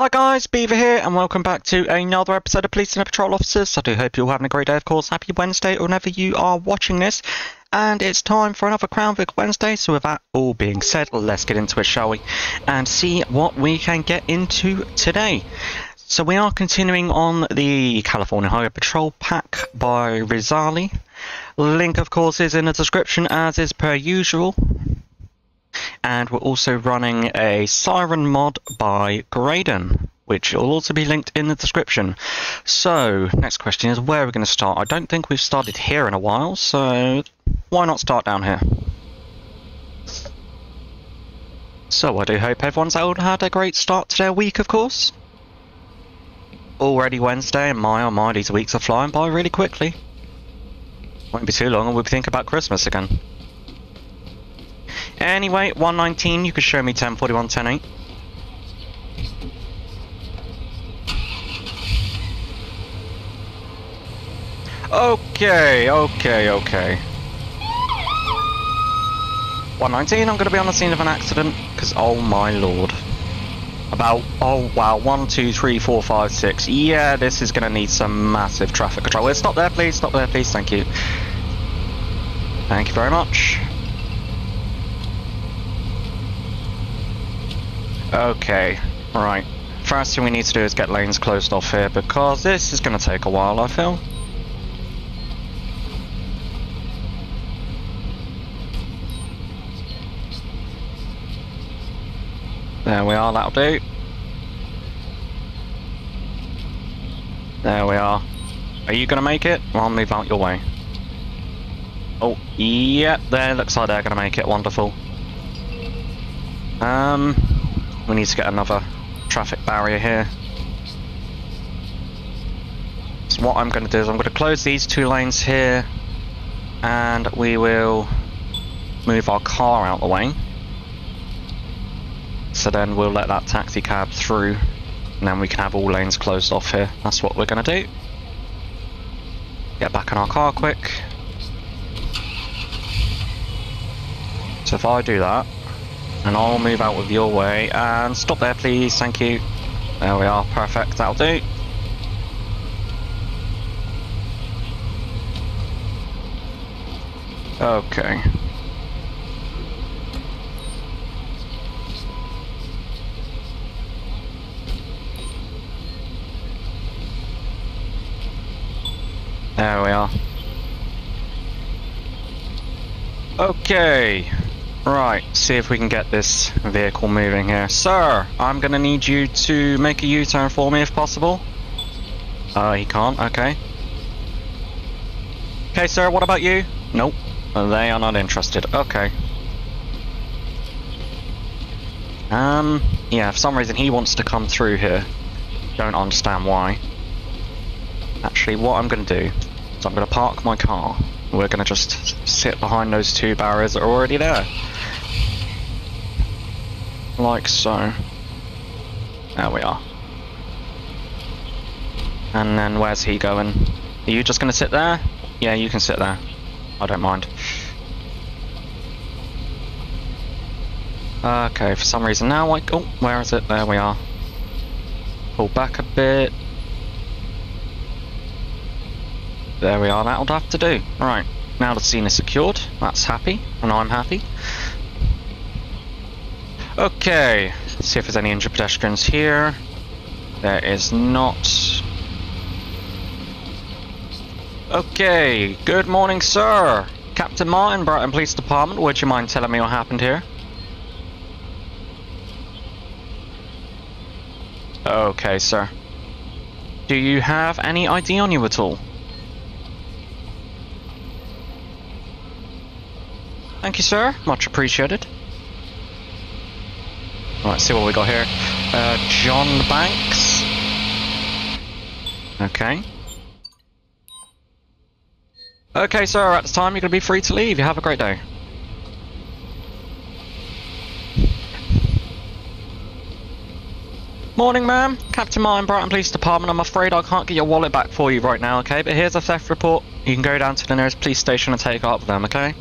Hi guys, Beaver here, and welcome back to another episode of Police and Patrol Officers. I do hope you're all having a great day, of course. Happy Wednesday, or whenever you are watching this. And it's time for another Crown Vic Wednesday, so with that all being said, let's get into it, shall we? And see what we can get into today. So we are continuing on the California Highway Patrol pack by Rizaly. Link, of course, is in the description, as is per usual and we're also running a Siren mod by Graydon, which will also be linked in the description. So, next question is where are we going to start? I don't think we've started here in a while, so why not start down here? So I do hope everyone's had a great start to their week, of course. Already Wednesday, and my oh my, these weeks are flying by really quickly. Won't be too long and we'll be thinking about Christmas again. Anyway, 119, you could show me 1041, 108. Okay, okay, okay. 119, I'm going to be on the scene of an accident, because oh my lord. About, oh wow, one, two, three, four, five, six. Yeah, this is going to need some massive traffic control. Stop there, please, stop there, please, thank you. Thank you very much. Okay, right. First thing we need to do is get lanes closed off here because this is going to take a while, I feel. There we are, that'll do. There we are. Are you going to make it? Well, I'll move out your way. Oh, yep, yeah, there, looks like they're going to make it. Wonderful. Um, we need to get another traffic barrier here. So what I'm going to do is I'm going to close these two lanes here and we will move our car out the way. So then we'll let that taxi cab through and then we can have all lanes closed off here. That's what we're going to do. Get back in our car quick. So if I do that, and I'll move out of your way and stop there please, thank you. There we are, perfect, that'll do. Okay. There we are. Okay. Right, see if we can get this vehicle moving here. Sir, I'm gonna need you to make a U-turn for me if possible. Uh, he can't, okay. Okay, sir, what about you? Nope, they are not interested, okay. Um, yeah, for some reason he wants to come through here. Don't understand why. Actually, what I'm gonna do is I'm gonna park my car. We're gonna just sit behind those two barriers that are already there like so. There we are. And then where's he going? Are you just going to sit there? Yeah, you can sit there. I don't mind. Okay, for some reason now, like, oh, where is it? There we are. Pull back a bit. There we are, that'll have to do. Right, now the scene is secured. That's happy, and I'm happy. Okay, let's see if there's any injured pedestrians here. There is not. Okay, good morning, sir. Captain Martin, Brighton Police Department. Would you mind telling me what happened here? Okay, sir. Do you have any ID on you at all? Thank you, sir. Much appreciated. Let's see what we got here. Uh, John Banks. Okay. Okay, sir, at the time you're going to be free to leave. You have a great day. Morning, ma'am. Captain Martin, Brighton Police Department. I'm afraid I can't get your wallet back for you right now, okay? But here's a theft report. You can go down to the nearest police station and take it up with them, okay?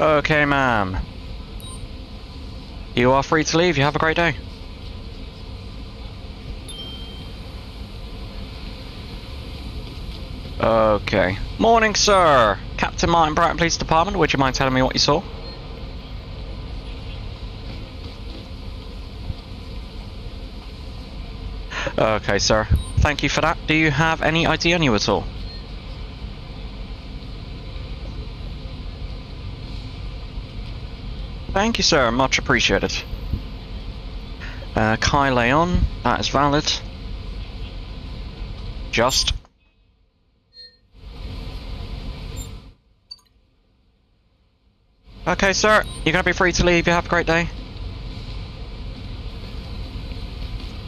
Okay, ma'am. You are free to leave. You have a great day. Okay. Morning, sir. Captain Martin Brighton Police Department. Would you mind telling me what you saw? Okay, sir. Thank you for that. Do you have any ID on you at all? Thank you, sir. Much appreciated. Uh, Kai Leon, that is valid. Just. Okay, sir. You're gonna be free to leave. You have a great day.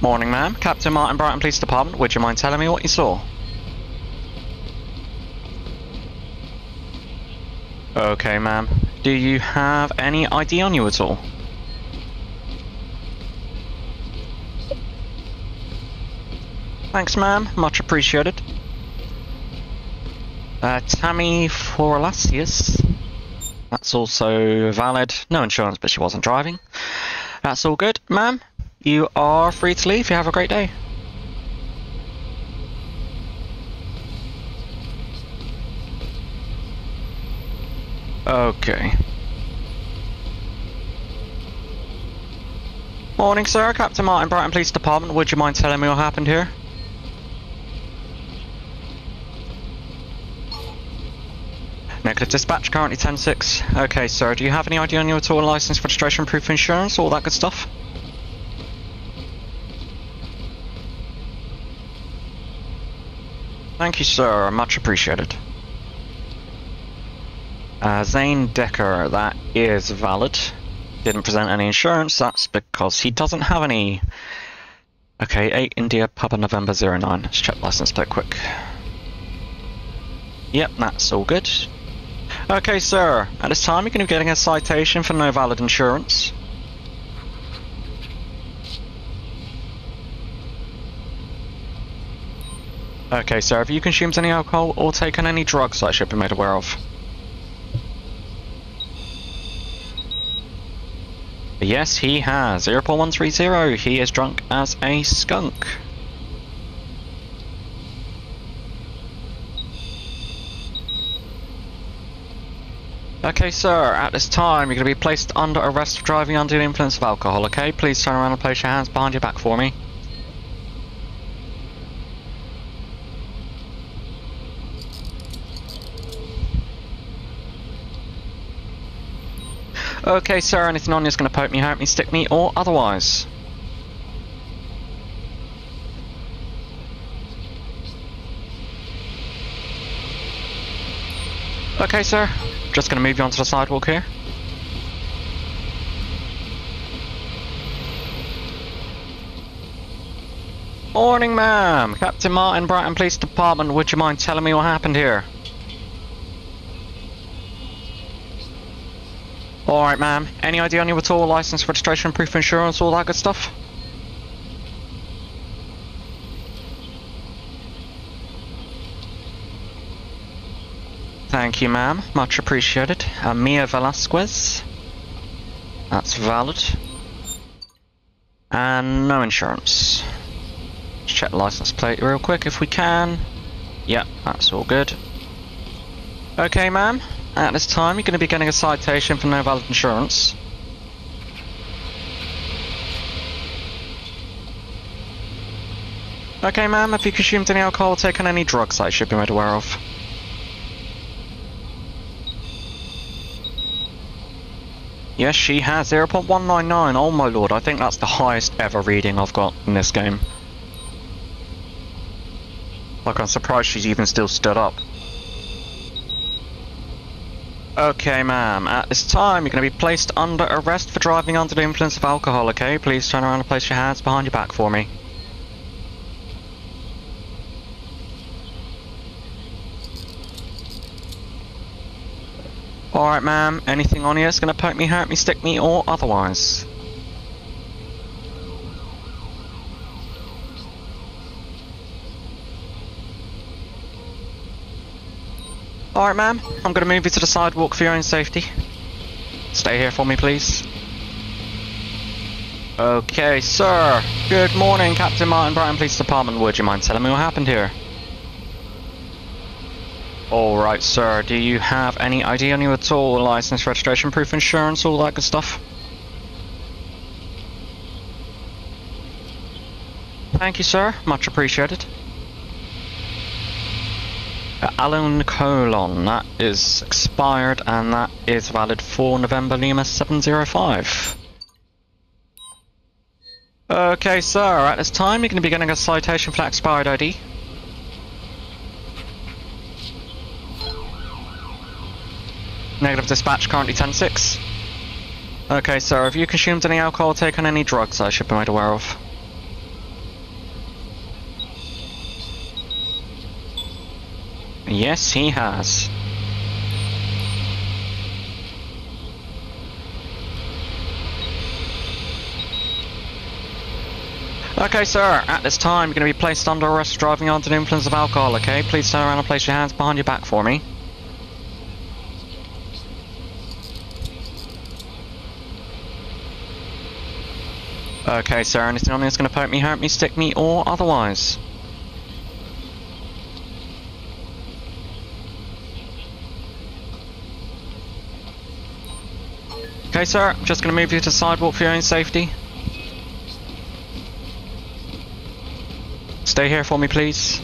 Morning, ma'am. Captain Martin Brighton Police Department. Would you mind telling me what you saw? Okay, ma'am. Do you have any ID on you at all? Thanks, ma'am. Much appreciated. Uh, Tammy Forlasius. That's also valid. No insurance, but she wasn't driving. That's all good, ma'am. You are free to leave. You have a great day. Okay. Morning, sir. Captain Martin Brighton Police Department. Would you mind telling me what happened here? Negative dispatch, currently 10-6. Okay, sir. Do you have any ID on you at all? License, registration, proof of insurance, all that good stuff? Thank you, sir. Much appreciated. Uh, Zane Decker, that is valid. Didn't present any insurance, that's because he doesn't have any. Okay, 8 India Papa November 09. Let's check license plate quick. Yep, that's all good. Okay, sir. At this time, you're going to be getting a citation for no valid insurance. Okay, sir. Have you consumed any alcohol or taken any drugs I should be made aware of? Yes, he has. 0.130. He is drunk as a skunk. Okay, sir, at this time, you're going to be placed under arrest for driving under the influence of alcohol, okay? Please turn around and place your hands behind your back for me. Okay, sir, anything on you is going to poke me, hurt me, stick me, or otherwise? Okay, sir. Just going to move you onto the sidewalk here. Morning, ma'am. Captain Martin, Brighton Police Department. Would you mind telling me what happened here? Alright, ma'am. Any idea on you at all? License, registration, proof of insurance, all that good stuff? Thank you, ma'am. Much appreciated. Uh, Mia Velasquez. That's valid. And no insurance. Let's check the license plate real quick if we can. Yep, that's all good. Okay, ma'am. At this time, you're going to be getting a citation for no valid insurance. Okay, ma'am. Have you consumed any alcohol or taken any drugs I should be made aware of? Yes, she has 0.199. Oh my lord, I think that's the highest ever reading I've got in this game. Like, I'm surprised she's even still stood up. Okay, ma'am. At this time, you're going to be placed under arrest for driving under the influence of alcohol, okay? Please turn around and place your hands behind your back for me. Alright, ma'am. Anything on you that's going to poke me, hurt me, stick me, or otherwise? Alright, ma'am. I'm going to move you to the sidewalk for your own safety. Stay here for me, please. Okay, sir. Good morning, Captain Martin Brighton Police Department. Would you mind telling me what happened here? Alright, sir. Do you have any ID on you at all? License, registration, proof, insurance, all that good stuff? Thank you, sir. Much appreciated. Uh, Alan Colon, that is expired and that is valid for November Lima 705. Okay, sir, at this time you're going to be getting a citation for that expired ID. Negative dispatch, currently 10-6. Okay, sir, have you consumed any alcohol or taken any drugs I should be made aware of? Yes, he has. Okay, sir, at this time you're going to be placed under arrest for driving under the influence of alcohol, okay? Please turn around and place your hands behind your back for me. Okay, sir, anything on going to poke me, hurt me, stick me, or otherwise? Okay, sir, I'm just going to move you to sidewalk for your own safety. Stay here for me, please.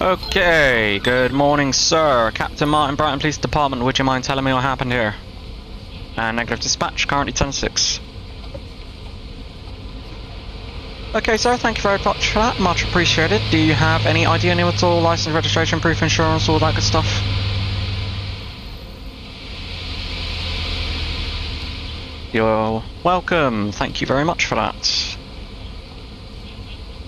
Okay, good morning, sir. Captain Martin Brighton Police Department, would you mind telling me what happened here? And negative dispatch, currently 10-6. Okay, sir, thank you very much for that. Much appreciated. Do you have any ID on you at all? License, registration, proof, insurance, all that good stuff? You're welcome. Thank you very much for that.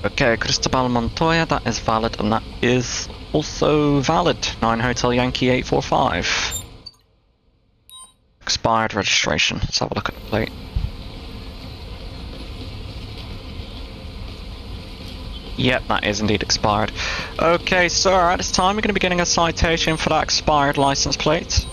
Okay, Cristobal Montoya, that is valid, and that is also valid. 9 Hotel Yankee 845. Expired registration. Let's have a look at the plate. Yep, that is indeed expired. Okay, sir, at this time we're going to be getting a citation for that expired license plate.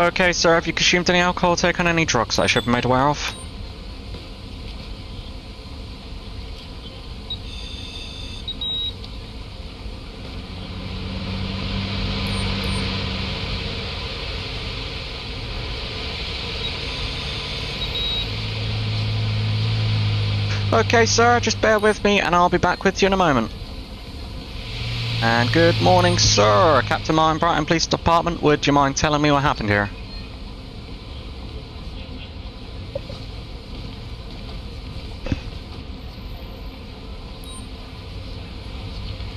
Okay, sir, have you consumed any alcohol taken any drugs I should be made aware of? Okay, sir, just bear with me and I'll be back with you in a moment. And good morning, sir. Captain Martin Brighton Police Department. Would you mind telling me what happened here?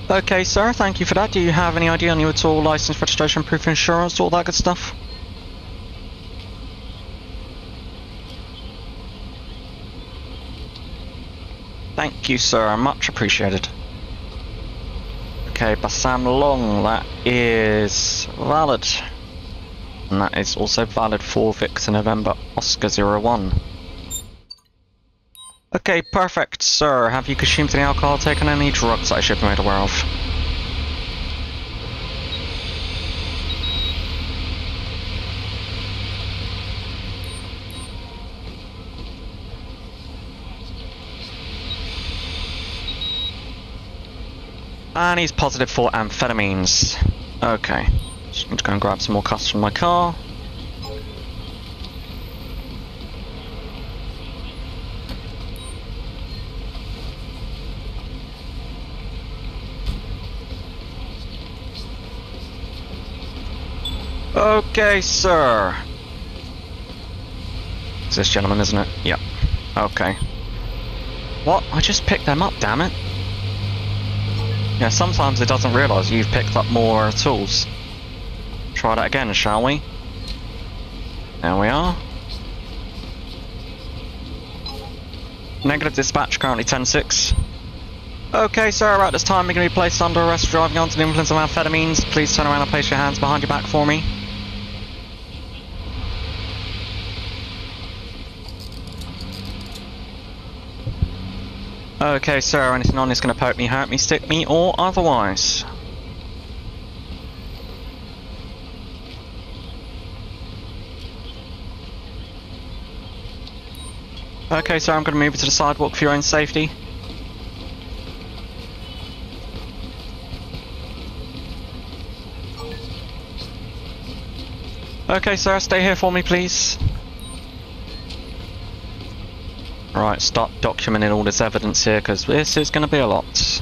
Okay, sir. Thank you for that. Do you have any idea on you at all? License, registration, proof, insurance, all that good stuff? Thank you, sir. Much appreciated. Okay, Bassam Long, that is valid. And that is also valid for Victor November Oscar 01. Okay, perfect, sir. Have you consumed any alcohol, taken any drugs I should be made aware of? And he's positive for amphetamines. Okay. Just need to go and grab some more cuffs from my car. Okay, sir. It's this gentleman, isn't it? Yep. Okay. What? I just picked them up, damn it. Yeah, sometimes it doesn't realise you've picked up more tools. Try that again, shall we? There we are. Negative dispatch, currently 10-6. Okay, sir, at this time you're going to be placed under arrest for driving under the influence of amphetamines. Please turn around and place your hands behind your back for me. Okay, sir, anything on is going to poke me, hurt me, stick me, or otherwise? Okay, sir, I'm going to move to the sidewalk for your own safety. Okay, sir, stay here for me, please. Right, start documenting all this evidence here, because this is going to be a lot.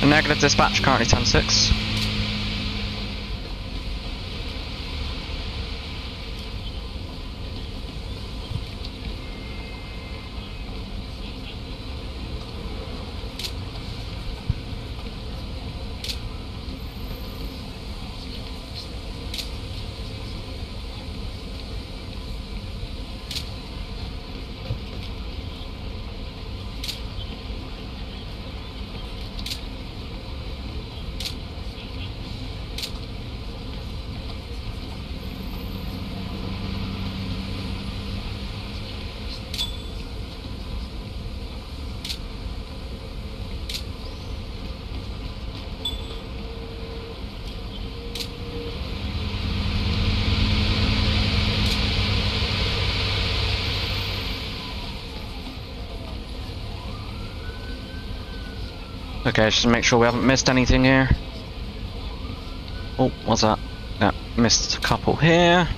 A negative dispatch, currently 10-6. Okay, just make sure we haven't missed anything here. Oh, what's that? Yeah, missed a couple here.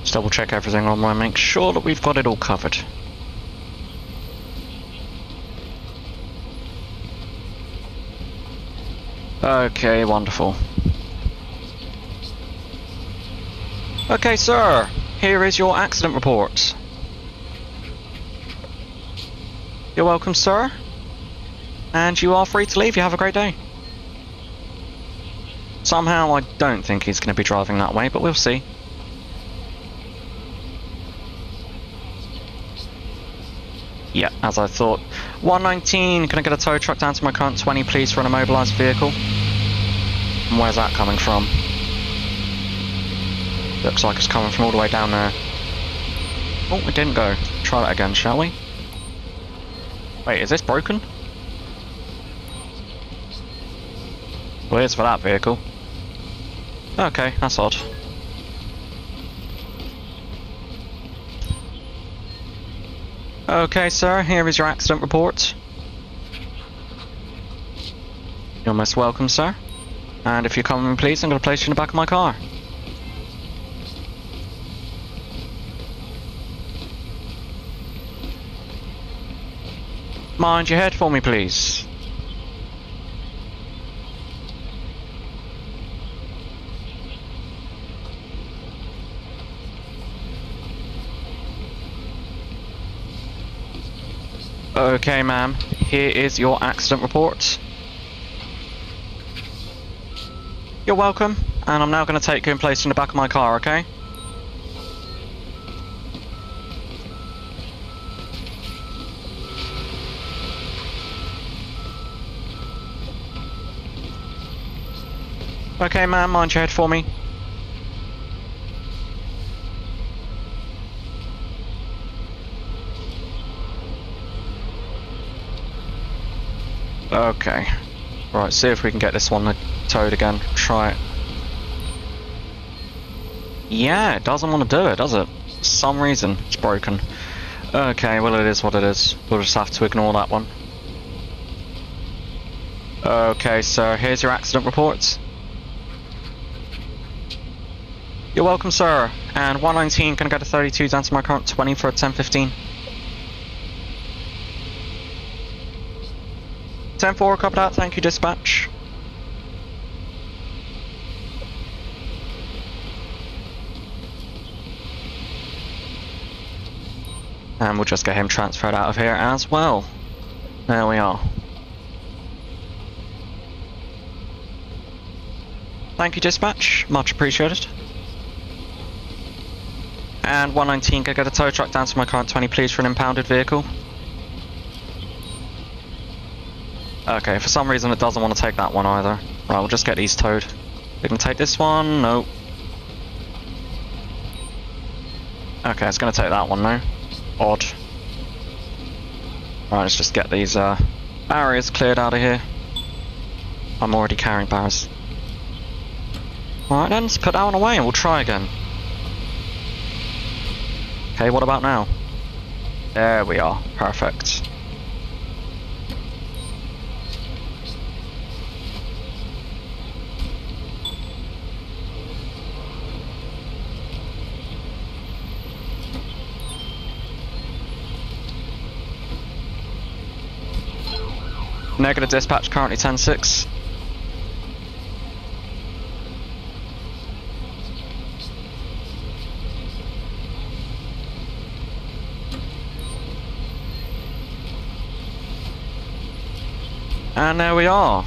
Just double check everything on there, make sure that we've got it all covered. Okay, wonderful. Okay, sir, here is your accident report. You're welcome, sir. And you are free to leave. You have a great day. Somehow I don't think he's going to be driving that way, but we'll see. Yeah, as I thought. 119, can I get a tow truck down to my current 20 please for an immobilised vehicle? And where's that coming from? Looks like it's coming from all the way down there. Oh, it didn't go. Try that again, shall we? Wait, is this broken? Well, it's for that vehicle. Okay, that's odd. Okay, sir, here is your accident report. You're most welcome, sir. And if you come in, please, I'm going to place you in the back of my car. Mind your head for me, please. Okay, ma'am. Here is your accident report. You're welcome, and I'm now going to take you and place you in the back of my car, okay? Okay, ma'am, mind your head for me. Okay. Right, see if we can get this one towed again. Try it. Yeah, it doesn't want to do it, does it? For some reason, it's broken. Okay, well it is what it is. We'll just have to ignore that one. Okay, so here's your accident reports. You're welcome, sir. And 119, can get a 32 down to my current 20 for a 1015? 10-4, covered out, thank you, dispatch. And we'll just get him transferred out of here as well. There we are. Thank you, dispatch. Much appreciated. And 119, can I get a tow truck down to my current 20, please, for an impounded vehicle? Okay, for some reason it doesn't want to take that one either. Right, we'll just get these towed. We can take this one, nope. Okay, it's gonna take that one now. Odd. Right, let's just get these uh, barriers cleared out of here. I'm already carrying barriers. Alright then, let's put that one away and we'll try again. Okay, what about now? There we are, perfect. Negative dispatch currently 10-6. And there we are.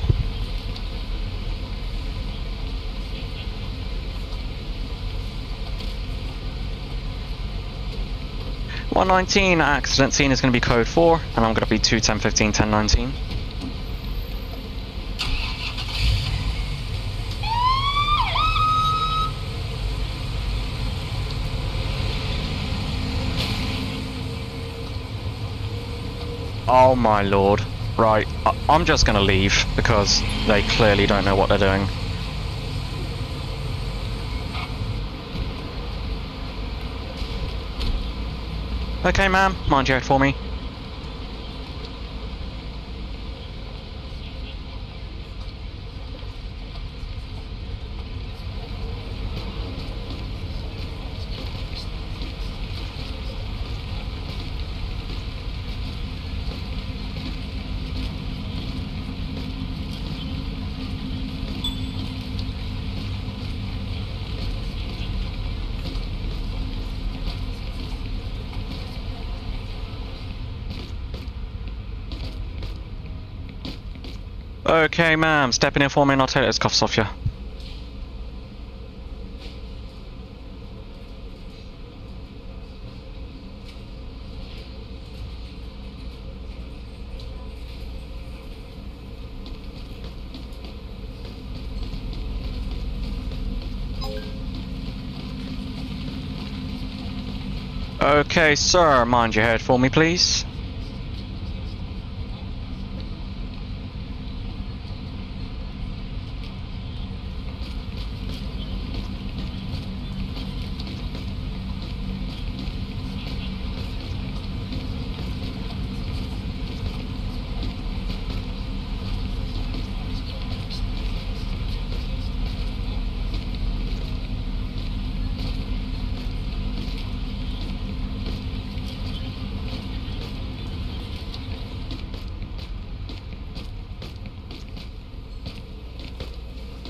One nineteen accident scene is going to be code four, and I'm going to be two ten fifteen ten nineteen. Oh my lord. Right, I I'm just gonna leave because they clearly don't know what they're doing. Okay, ma'am, mind you out for me. Okay, ma'am, Step in here for me and I'll take those cuffs off you. Okay, sir, mind your head for me, please.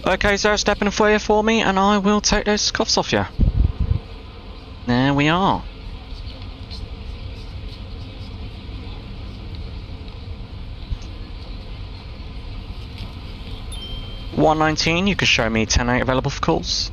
Okay, sir, step in the foyer for me and I will take those cuffs off you. There we are. One nineteen, you can show me ten eight available for calls.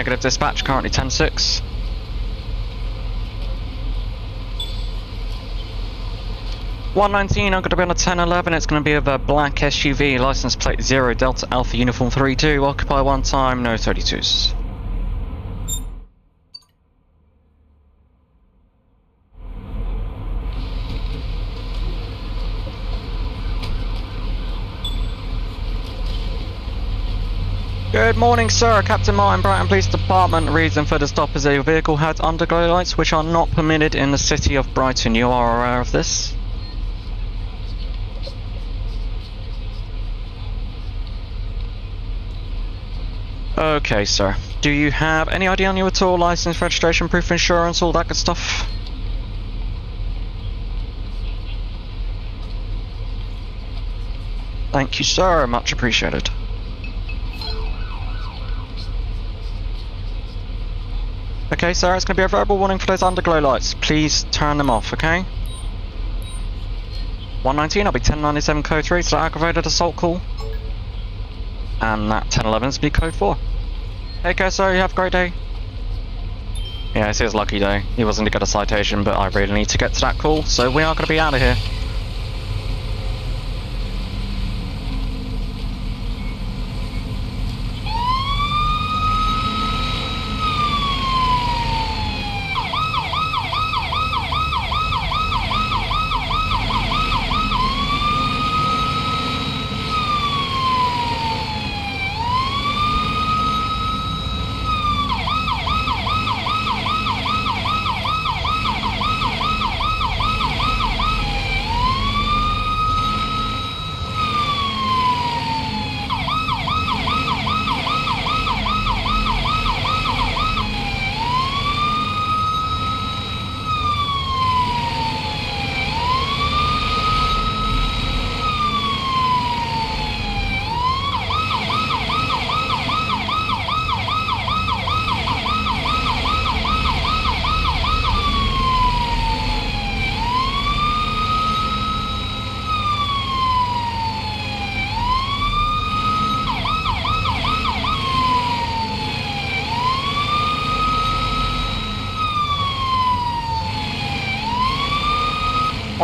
Negative dispatch, currently 10-6. 119, I'm going to be on a 1011. It's going to be of a black SUV, license plate 0 Delta Alpha Uniform 32. Occupy one time, no 32s. Good morning, sir. Captain Martin Brighton Police Department. Reason for the stop is a vehicle had underglow lights which are not permitted in the city of Brighton. You are aware of this? Okay, sir. Do you have any ID on you at all? License, registration, proof insurance, all that good stuff? Thank you, sir. Much appreciated. Okay, sir, it's going to be a verbal warning for those underglow lights. Please turn them off, okay? 119, I'll be 1097 code 3, so that aggravated assault call. And that 1011 is be code 4. Hey, okay, sir, you have a great day. Yeah, it's his lucky day. He wasn't to get a citation, but I really need to get to that call, so we are going to be out of here.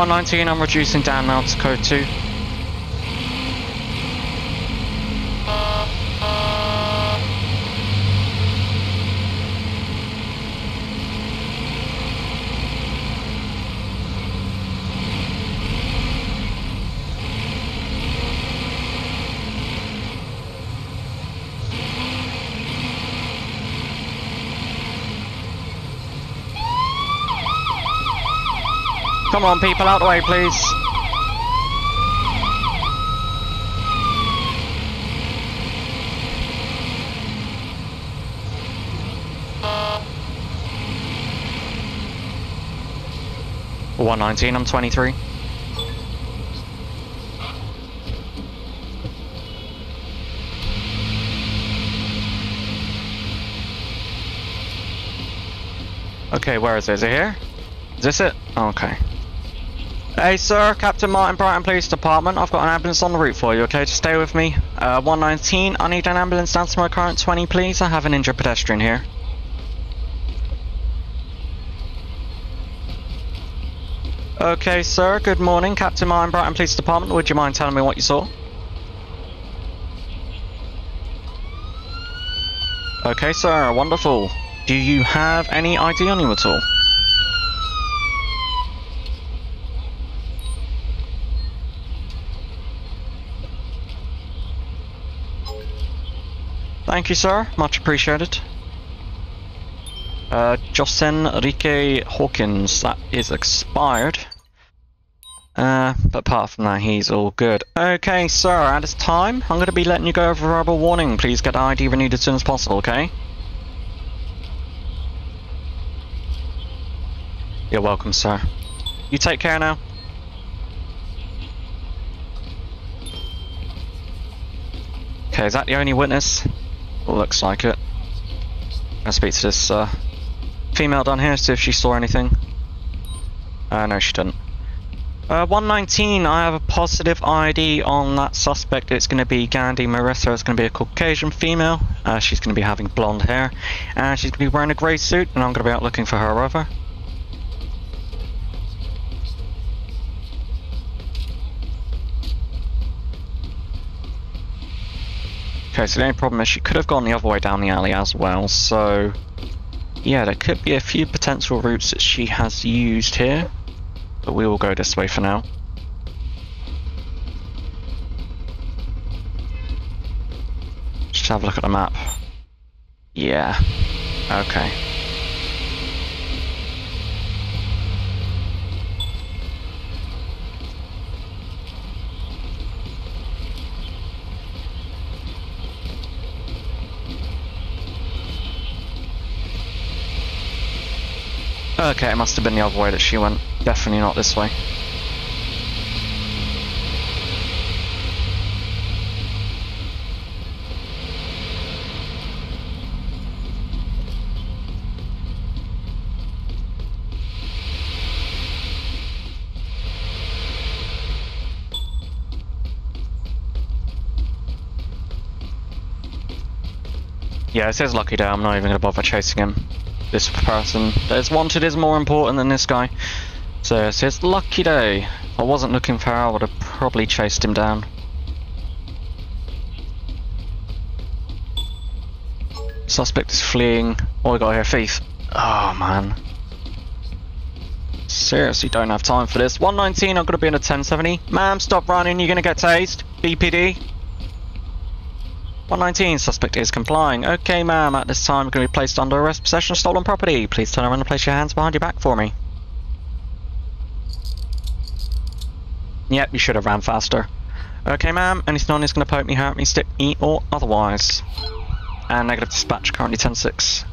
One nineteen, I'm reducing down now to code two. Come on, people, out the way, please. One nineteen. I'm twenty three. Okay, where is it? Is it here? Is this it? Oh, okay. Hey sir, Captain Martin Brighton Police Department. I've got an ambulance on the route for you, okay? Just stay with me. Uh, 119, I need an ambulance down to my current 20, please. I have an injured pedestrian here. Okay, sir. Good morning, Captain Martin Brighton Police Department. Would you mind telling me what you saw? Okay, sir. Wonderful. Do you have any ID on you at all? Thank you, sir. Much appreciated. Uh, Jocelyn Enrique Hawkins, that is expired. Uh, but apart from that, he's all good. Okay, sir, at this time, I'm going to be letting you go over verbal warning. Please get ID renewed as soon as possible, okay? You're welcome, sir. You take care now. Okay, is that the only witness? Looks like it. I'll speak to this uh, female down here, see if she saw anything. Uh, no, she didn't. Uh, 119, I have a positive ID on that suspect. It's going to be Gandhi Marissa. It's going to be a Caucasian female. Uh, she's going to be having blonde hair. And she's going to be wearing a grey suit, and I'm going to be out looking for her over. Okay, so the only problem is she could have gone the other way down the alley as well, so... Yeah, there could be a few potential routes that she has used here, but we will go this way for now. Just have a look at the map. Yeah. Okay. Okay, it must have been the other way that she went. Definitely not this way. Yeah, it says Lucky Day, I'm not even going to bother chasing him this person that is wanted is more important than this guy. So it says lucky day. If I wasn't looking for her, I would have probably chased him down. Suspect is fleeing. Oh, we got here, thief. Oh man. Seriously, don't have time for this. 119, I'm gonna be in a 1070. Ma'am, stop running, you're gonna get tased. BPD. 119, suspect is complying. Okay, ma'am, at this time, you're going to be placed under arrest possession of stolen property. Please turn around and place your hands behind your back for me. Yep, you should have ran faster. Okay, ma'am, anything on is going to poke me, hurt me, stick me, or otherwise. And negative dispatch, currently 10-6.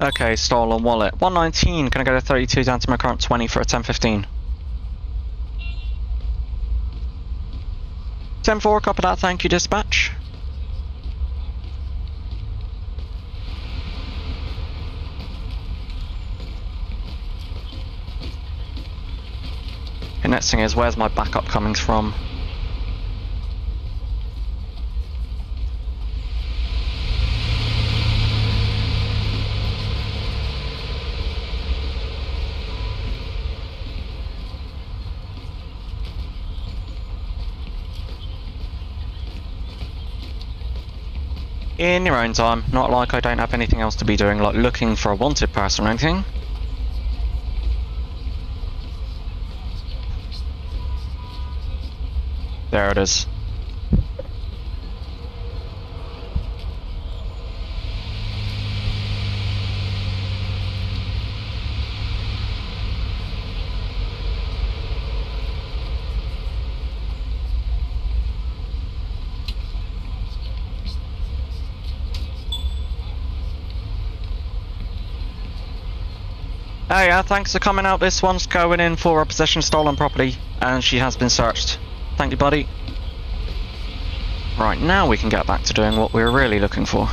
Okay, stolen wallet. 119, can I get a 32 down to my current 20 for a 1015? 10-4, copy that, thank you, dispatch. The next thing is, where's my backup coming from? In your own time, not like I don't have anything else to be doing, like looking for a wanted person or anything. There it is. Oh yeah, thanks for coming out. This one's going in for a possession stolen property, and she has been searched. Thank you, buddy. Right, now we can get back to doing what we are really looking for.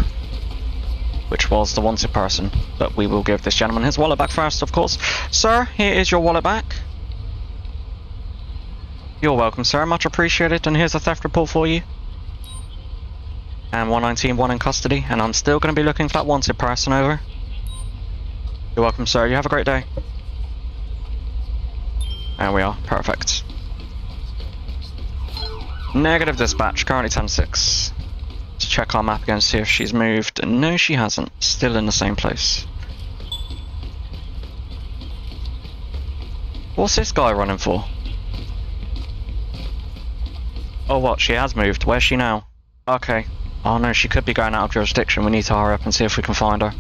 Which was the wanted person. But we will give this gentleman his wallet back first, of course. Sir, here is your wallet back. You're welcome, sir. Much appreciated. And here's a theft report for you. And 119, one in custody. And I'm still going to be looking for that wanted person over. You're welcome, sir. You have a great day. There we are. Perfect. Negative dispatch. Currently 10-6. To check our map again, see if she's moved. No, she hasn't. Still in the same place. What's this guy running for? Oh, what? She has moved. Where's she now? Okay. Oh no, she could be going out of jurisdiction. We need to hurry up and see if we can find her.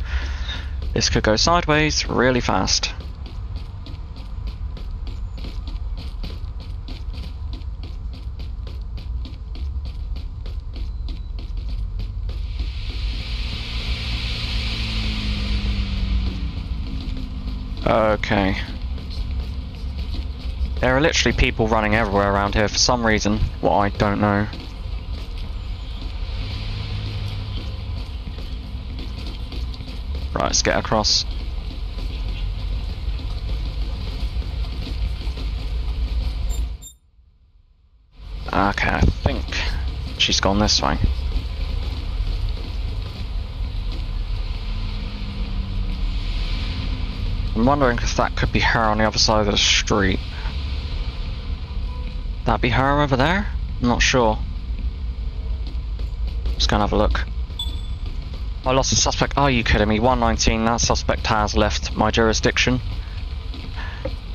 This could go sideways really fast. Okay. There are literally people running everywhere around here for some reason, what I don't know. Right, let's get across. Okay, I think she's gone this way. I'm wondering if that could be her on the other side of the street. That be her over there? I'm not sure. Just gonna have a look. I lost a suspect. Are you kidding me? 119. That suspect has left my jurisdiction.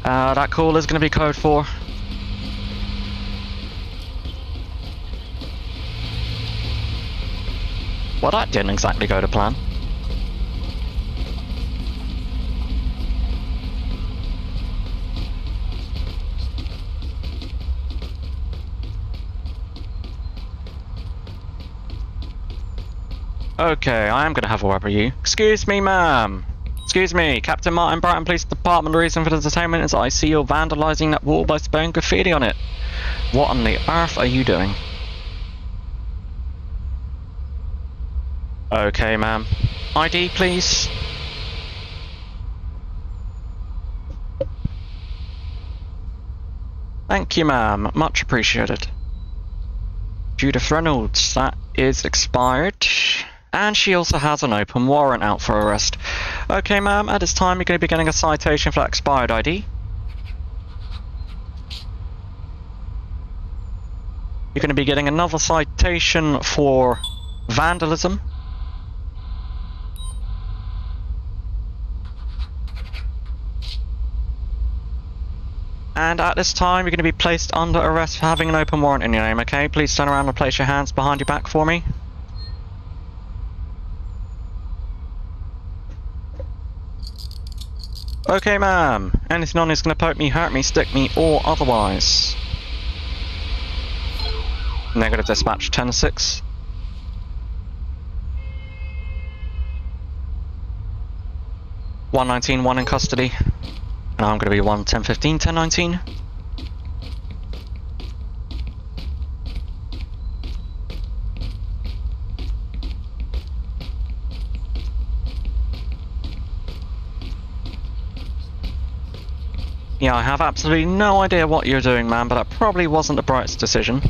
Uh, that call is going to be code 4. Well, that didn't exactly go to plan. Okay, I am going to have a word with you. Excuse me, ma'am. Excuse me, Captain Martin Brighton Police Department. The reason for the detainment is I see you're vandalising that wall by spraying graffiti on it. What on the earth are you doing? Okay, ma'am. ID, please. Thank you, ma'am. Much appreciated. Judith Reynolds, that is expired. And she also has an open warrant out for arrest. Okay, ma'am, at this time you're going to be getting a citation for that expired ID. You're going to be getting another citation for vandalism. And at this time, you're going to be placed under arrest for having an open warrant in your name, okay? Please turn around and place your hands behind your back for me. Okay, ma'am. Anything on is going to poke me, hurt me, stick me, or otherwise. Negative dispatch 10-6. One nineteen, one in custody. And I'm gonna be one ten fifteen, ten nineteen. Yeah, I have absolutely no idea what you're doing, man, but that probably wasn't the brightest decision.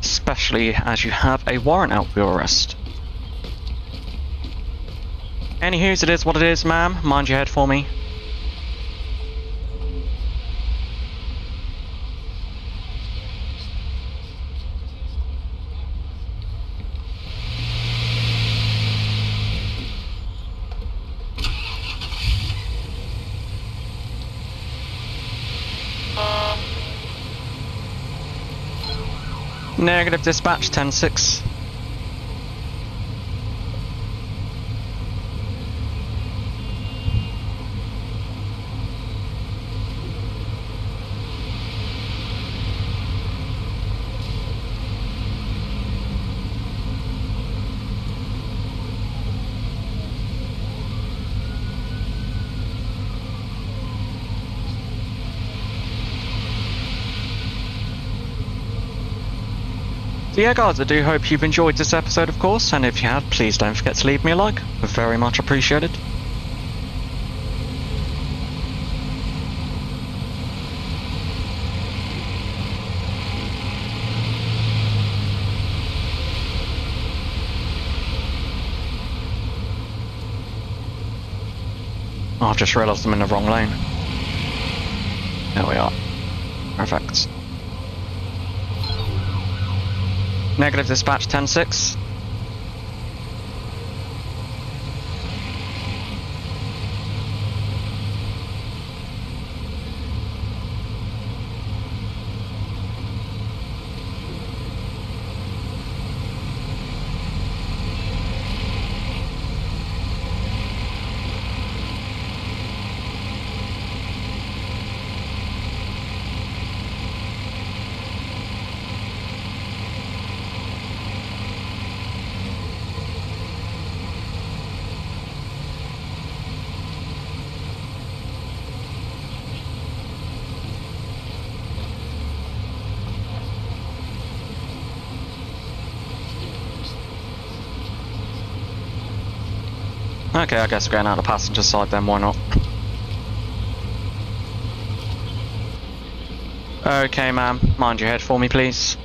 Especially as you have a warrant out for your arrest. Anywho's, it is what it is, ma'am. Mind your head for me. Negative dispatch 10-6. So yeah guys, I do hope you've enjoyed this episode of course, and if you have, please don't forget to leave me a like. Very much appreciated. I've just realised I'm in the wrong lane. There we are. Perfect. Negative dispatch 10-6. Okay, I guess we're going out the passenger side then, why not? Okay, ma'am. Mind your head for me, please.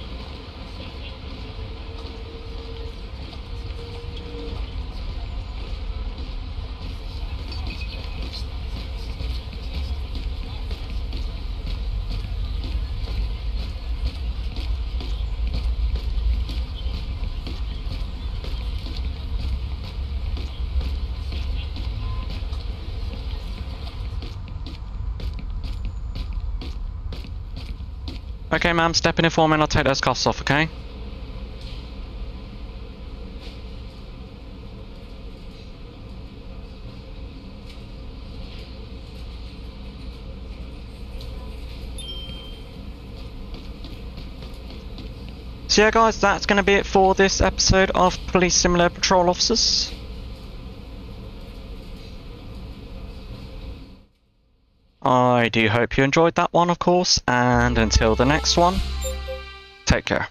Okay, ma'am, step in it for me and I'll take those costs off, okay? So yeah guys, that's going to be it for this episode of Police Simulator Patrol Officers. I do hope you enjoyed that one, of course, and until the next one, take care.